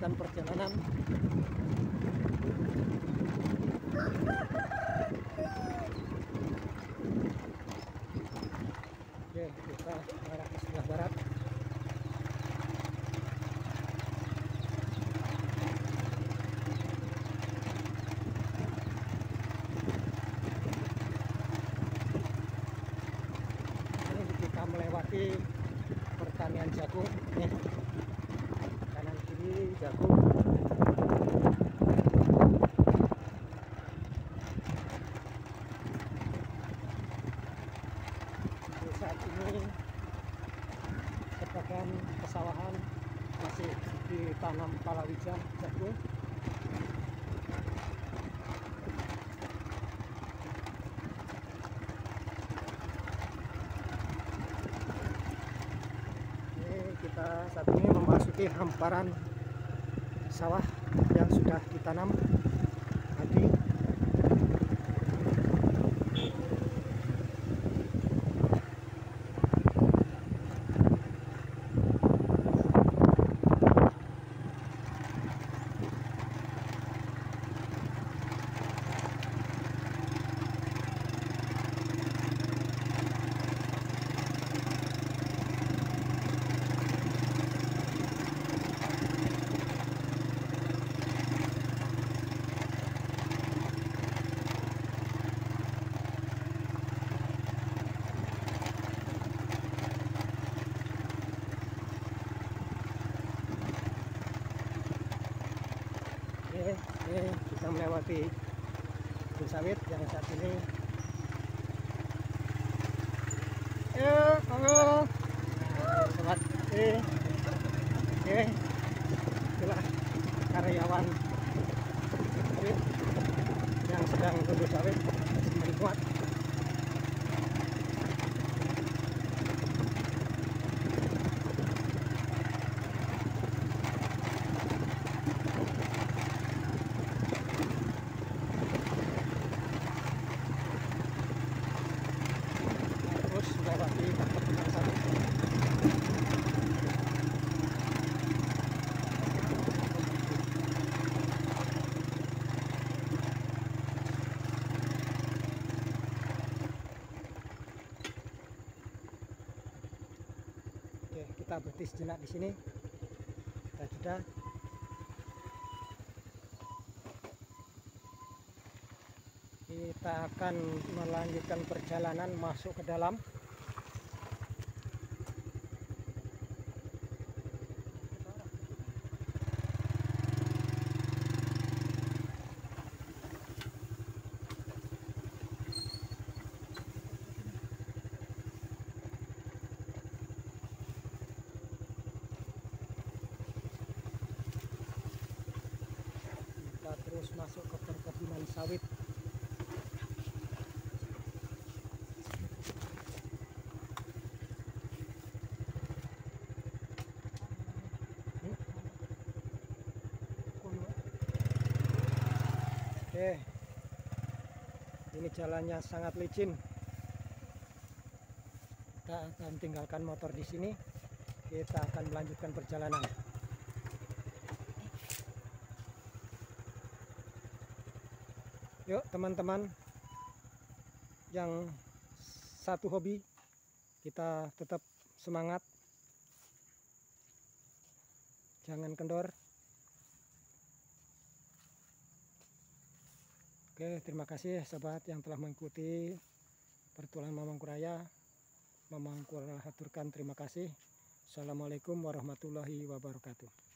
melanjutkan perjalanan Oke, kita arah ke sebelah barat. Ini kita melewati pertanian jagung. Kiri saat ini sebagian pesawahan masih ditanam palawija jagung kita saat ini memasuki hamparan sawah yang sudah ditanam Oke, ini kita melewati kebun sawit yang saat ini. Ayo, monggo. Sobat, eh, oke, itulah karyawan sawit yang sedang tumbuh sawit semakin kuat. terus melewati perkebunan sawit. Oke, kita berhenti sejenak di sini. Kita jeda. Kita akan melanjutkan perjalanan masuk ke dalam. Kita terus masuk ke perkebunan sawit. Oke. Ini jalannya sangat licin. Kita akan tinggalkan motor di sini. Kita akan melanjutkan perjalanan. Yuk teman-teman yang satu hobi kita tetap semangat. Jangan kendor. Oke, terima kasih sahabat yang telah mengikuti pertualangan Mamang Kuraya. Mamang Kuraya haturkan terima kasih. Assalamualaikum warahmatullahi wabarakatuh.